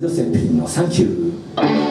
ドセピンのサンキュー。